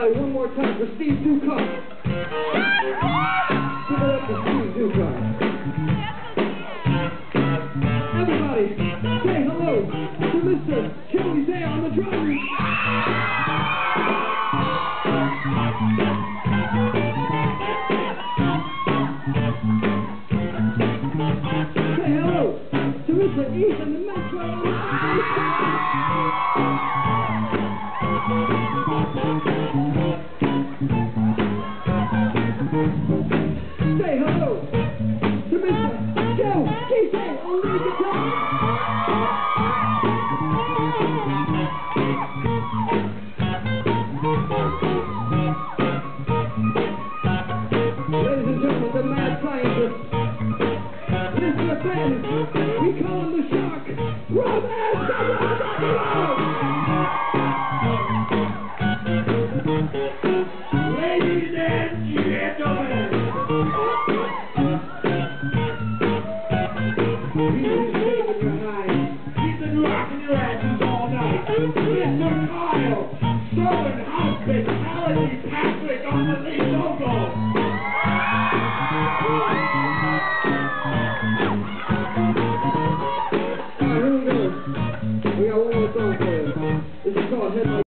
Everybody, one more time for Steve Ducott. Give it up for Steve Ducott. Everybody, say hello to Mr. Joey Zehr on the drums. Say hello to Mr. Ethan the Metro on the Say hello to Mr. Joe DJ on the guitar. Ladies and gentlemen, the mad scientist, Mr. Ben, we call him the shark, Rob Ladies Southern outfit.